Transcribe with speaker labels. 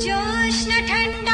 Speaker 1: जोश न ठंडा